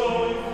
joy.